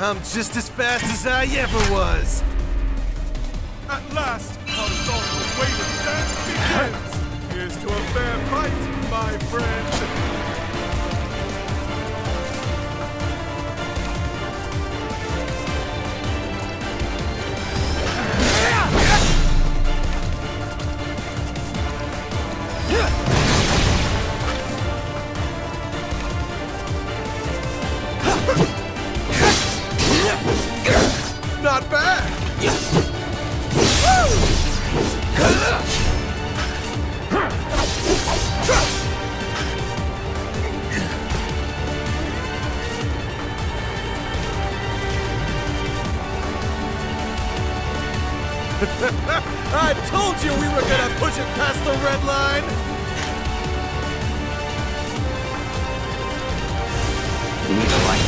I'm just as fast as I ever was. At last, our long awaited dance begins! Here's to a fair fight, my friend! I told you we were gonna push it past the red line. Need a light.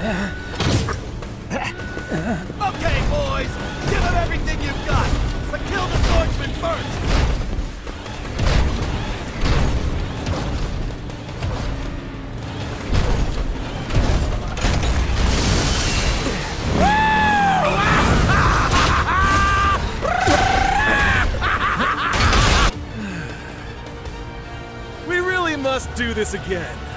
Okay, boys! Give them everything you've got! But kill the swordsman first! We really must do this again.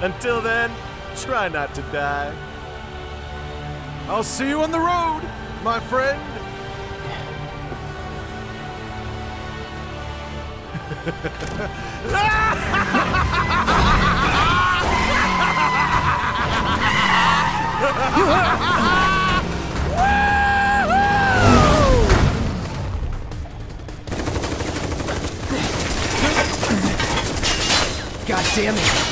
Until then, try not to die. I'll see you on the road, my friend. God damn it!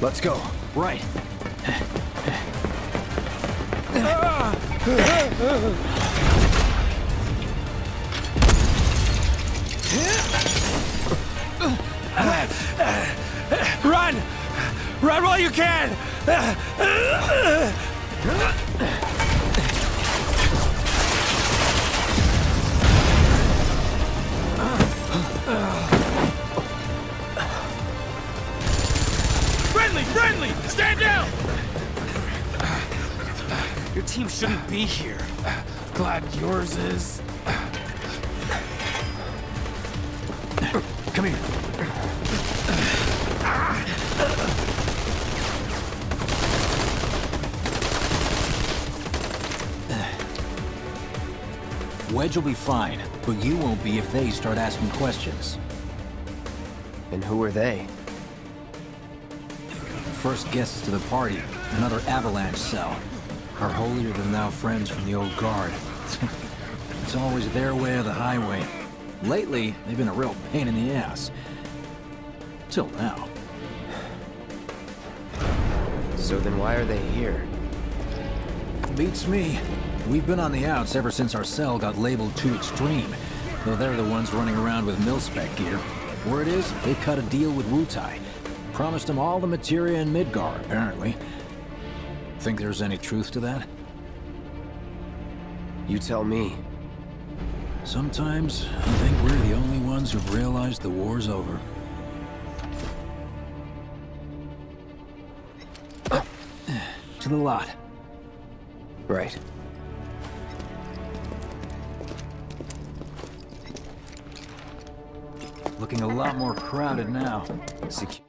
Let's go. Right. Run! Run while you can! Team shouldn't be here. Glad yours is. Come here. Wedge will be fine, but you won't be if they start asking questions. And who are they? First guests to the party, another avalanche cell. Our holier-than-thou friends from the old guard. it's always their way or the highway. Lately, they've been a real pain in the ass. Till now. So then why are they here? beats me. We've been on the outs ever since our cell got labeled too extreme. Though they're the ones running around with mil-spec gear. Word is, they cut a deal with Wutai. Promised them all the materia in Midgar, apparently. Think there's any truth to that? You tell me. Sometimes, I think we're the only ones who've realized the war's over. to the lot. Right. Looking a lot more crowded now. Sec